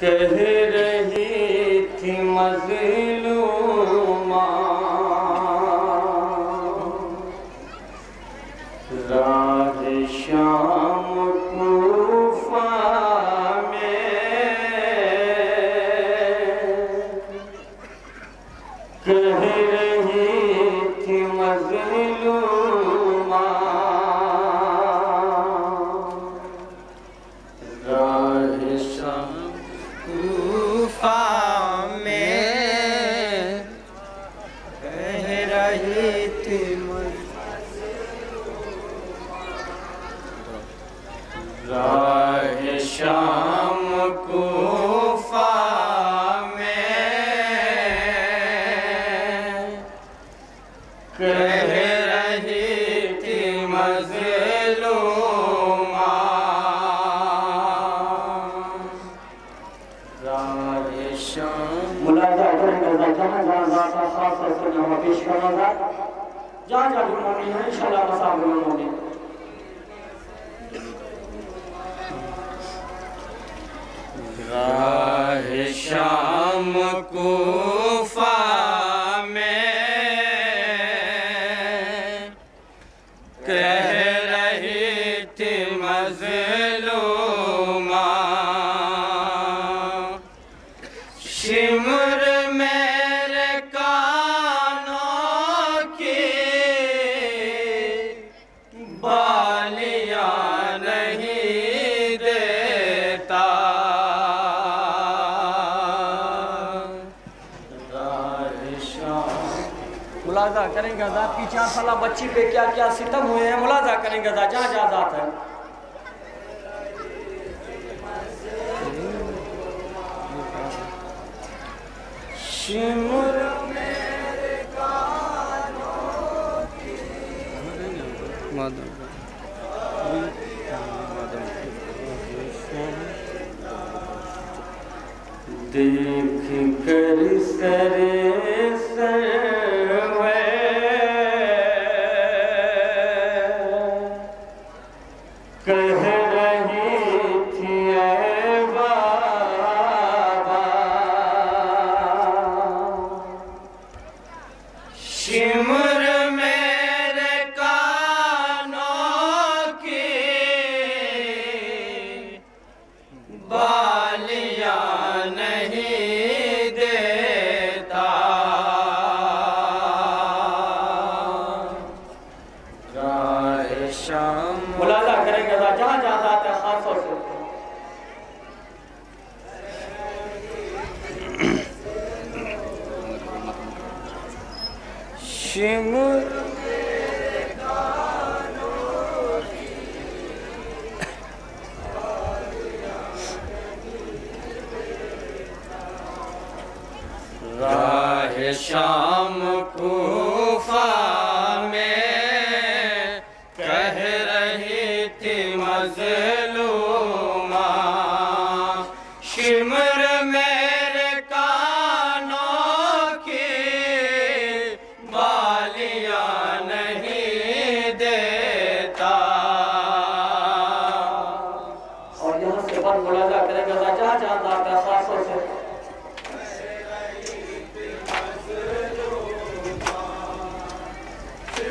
کہہ رہی تھی مزید شام ملاحظہ جہاں جہاں ذات خاص طور سے پیش کرنا تھا جہاں جہاں ہے انشاءاللہ راہ شام کو کریں گے ذات کی چار سالہ بچی پہ کیا کیا ستم ہوئے ہیں، ملاحظہ کریں گے ذات جہاں جہاں ذات ہے شمر میرے کانوں کی مادم دیکھ کر سر شام کوفہ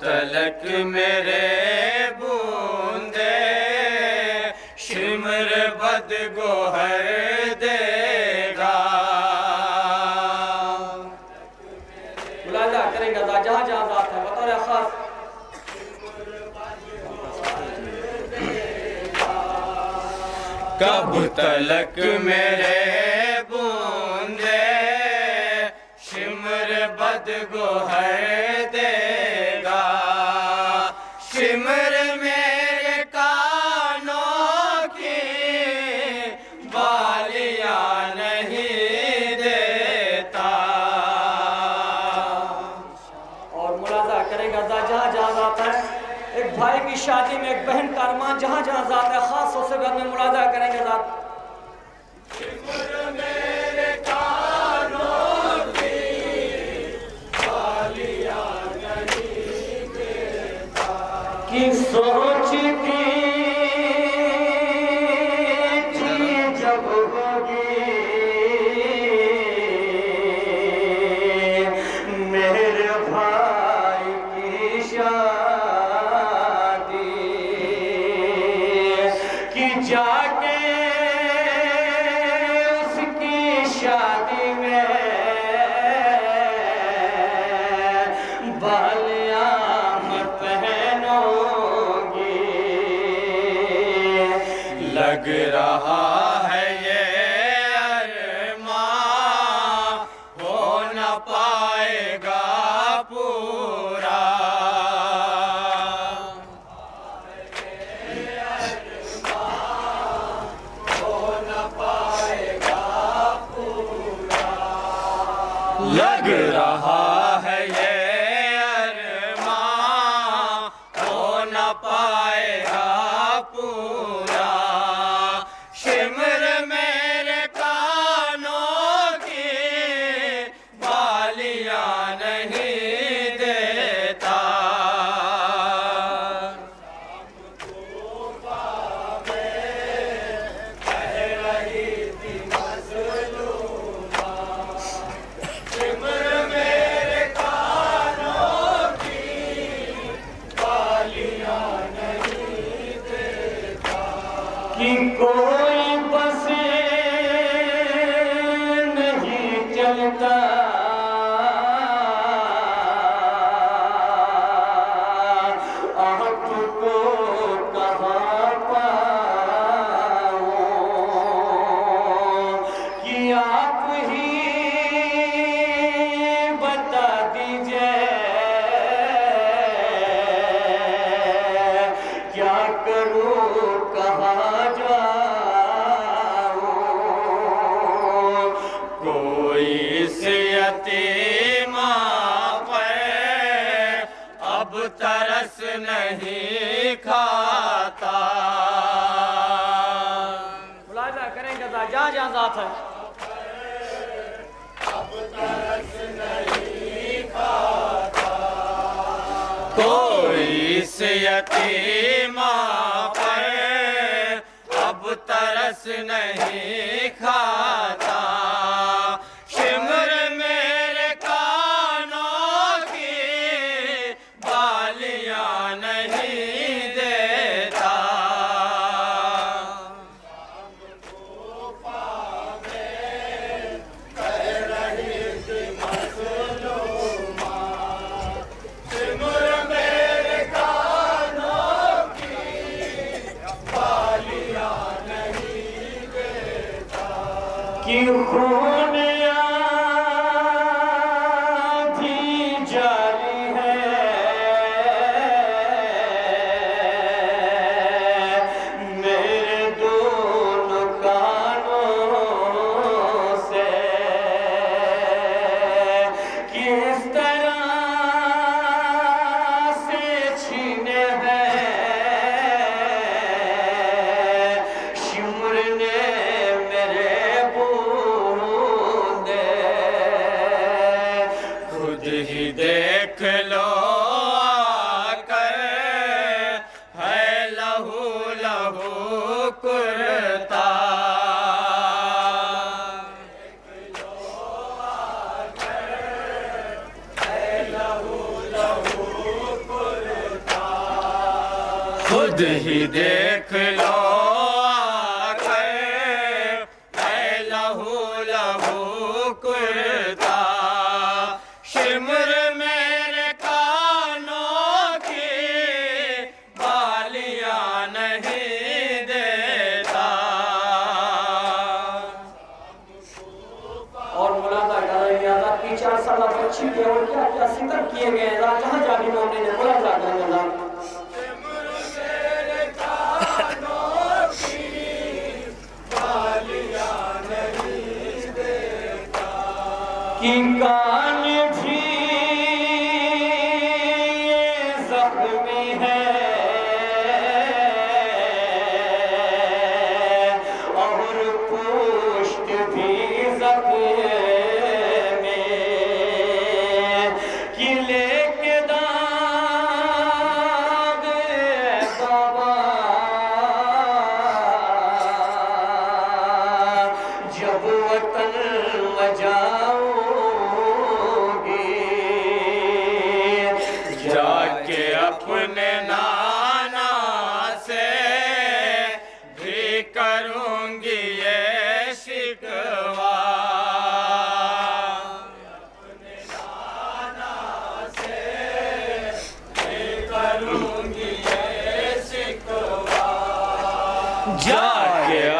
تلک میرے بوندے شمر بد گوہر تلک میرے بوندے شمر بد گوہر کی سوچتی لگ رہا نہیں ترس نہیں کھاتا۔ ملاحظہ کریں گے جہاں جہاں ذات ہے کوئی اس یتیم پر اب ترس نہیں کھاتا۔ خود ہی دیکھ لو بالیاں نہیں سال اچھی کیا اور کیا کیا کیے گئے جہاں جانے میں انہوں نے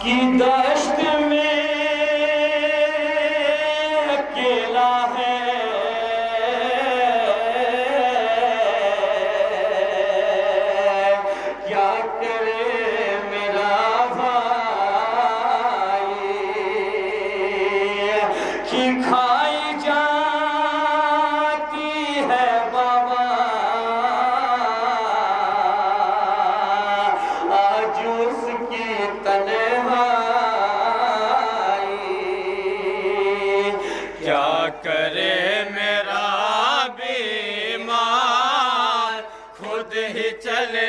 que deste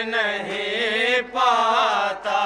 نہیں پاتا۔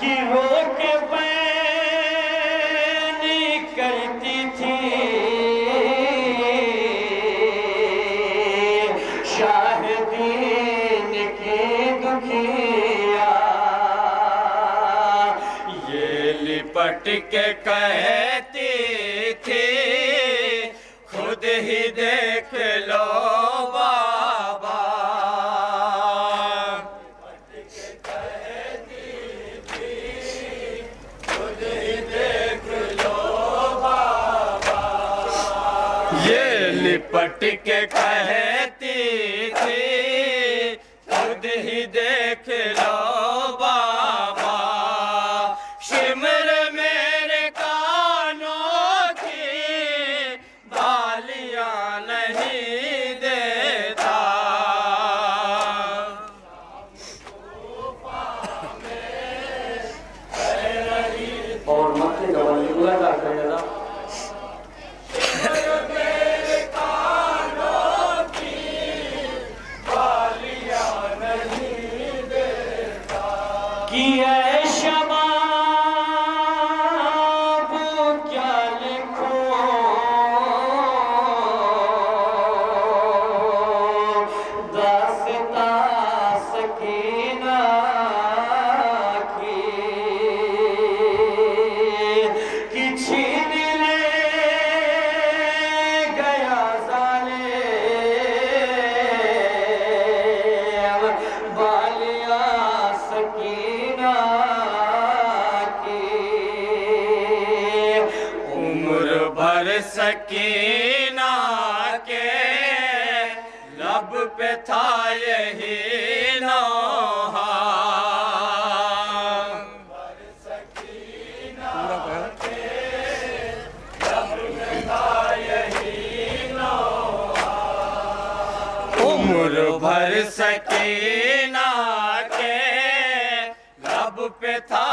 کی کرتی شاہدین کی دکھیا۔ کے کہتی تھی خود ہی دیکھ لو۔ پٹ کے کہتی تھی خود ہی دیکھ لو سکینہ کے لب پہ تھا یہی نوحہ۔ عمر بھر سکینہ کے لب پہ تھا